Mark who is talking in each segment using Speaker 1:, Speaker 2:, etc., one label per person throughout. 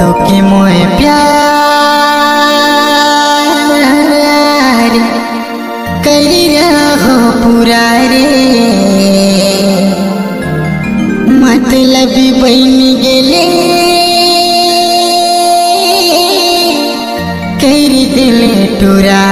Speaker 1: तो कि मोए प्यार कली रहो पूरा रे। मतलब बन गले कर दिल टुरा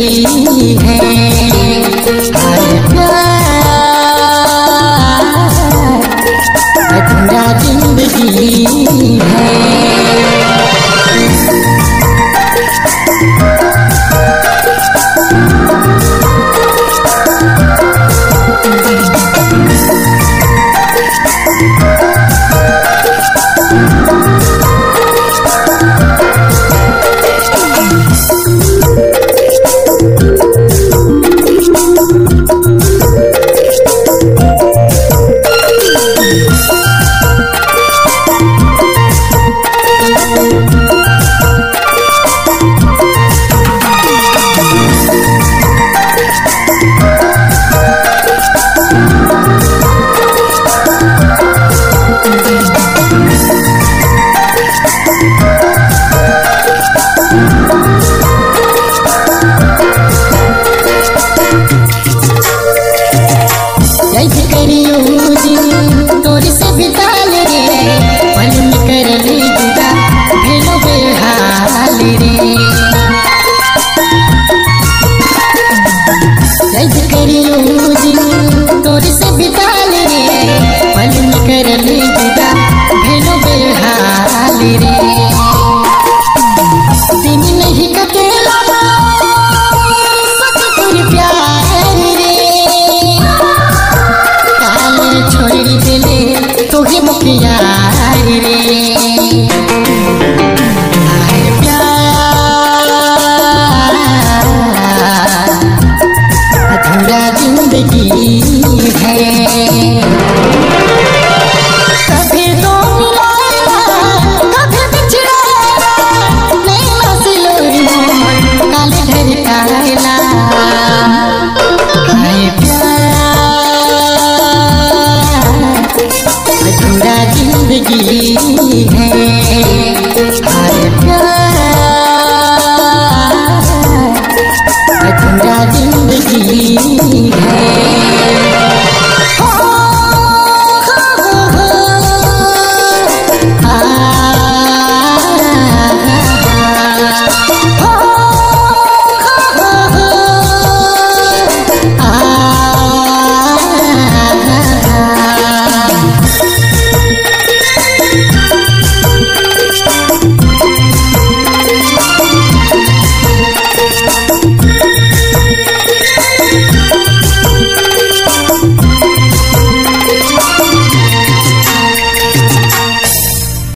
Speaker 1: रही है।